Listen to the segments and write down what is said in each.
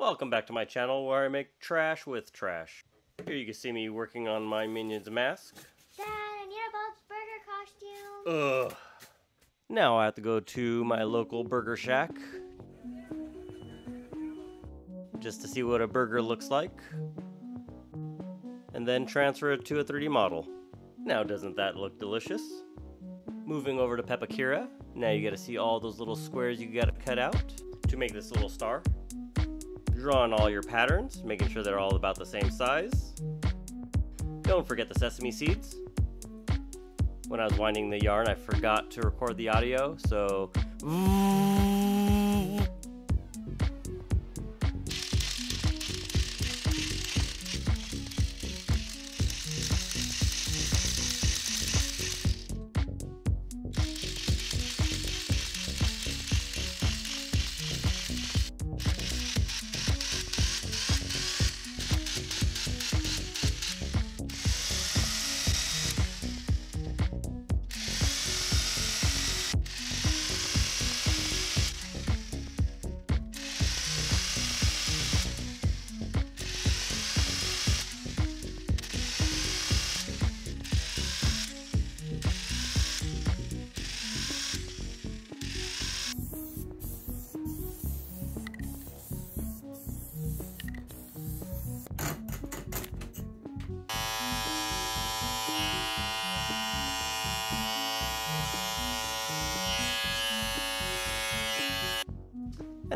Welcome back to my channel where I make trash with trash. Here you can see me working on my Minions mask. Dad, I need a Bob's Burger costume. Ugh. Now I have to go to my local burger shack. Just to see what a burger looks like. And then transfer it to a 3D model. Now doesn't that look delicious? Moving over to Pepakura. Now you gotta see all those little squares you gotta cut out to make this little star. Draw on all your patterns, making sure they're all about the same size. Don't forget the sesame seeds. When I was winding the yarn, I forgot to record the audio, so.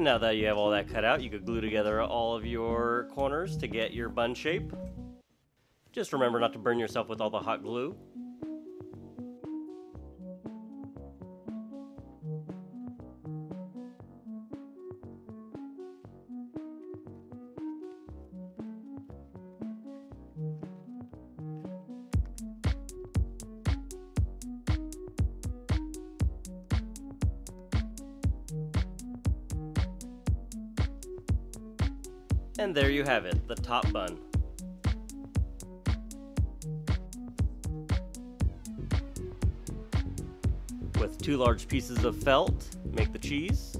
Now that you have all that cut out, you could glue together all of your corners to get your bun shape. Just remember not to burn yourself with all the hot glue. And there you have it, the top bun. With two large pieces of felt, make the cheese,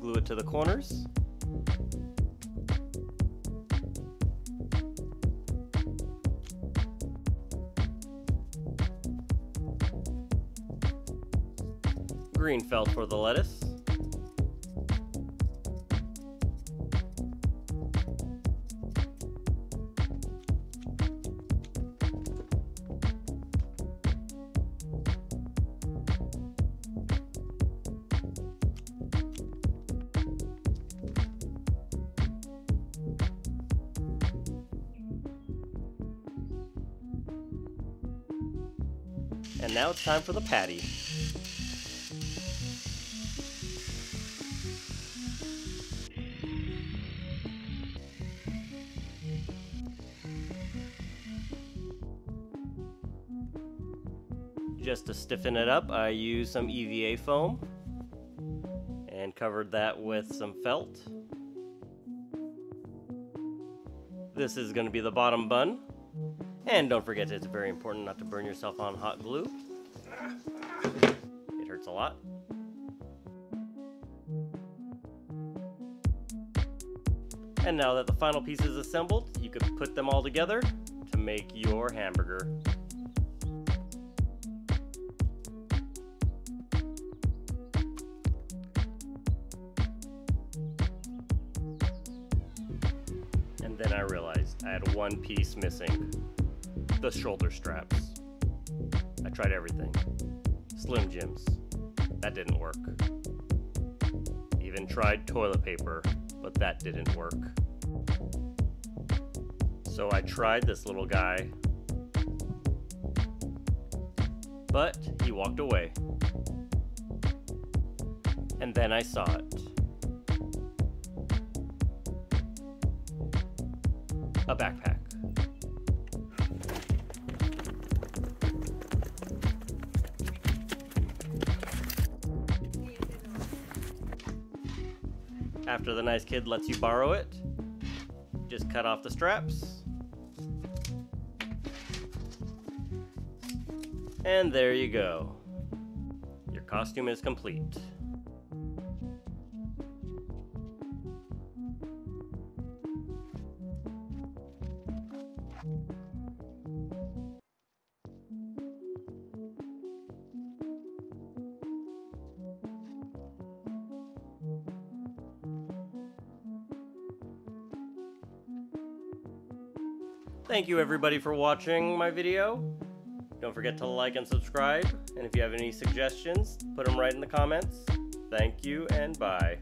glue it to the corners. Green felt for the lettuce. And now it's time for the patty. Just to stiffen it up, I used some EVA foam and covered that with some felt. This is going to be the bottom bun. And don't forget, it's very important not to burn yourself on hot glue. It hurts a lot. And now that the final piece is assembled, you can put them all together to make your hamburger. And then I realized I had one piece missing the shoulder straps. I tried everything. Slim Jims. That didn't work. Even tried toilet paper, but that didn't work. So I tried this little guy, but he walked away. And then I saw it. A backpack. After the nice kid lets you borrow it, just cut off the straps. And there you go. Your costume is complete. Thank you everybody for watching my video. Don't forget to like and subscribe, and if you have any suggestions, put them right in the comments. Thank you and bye.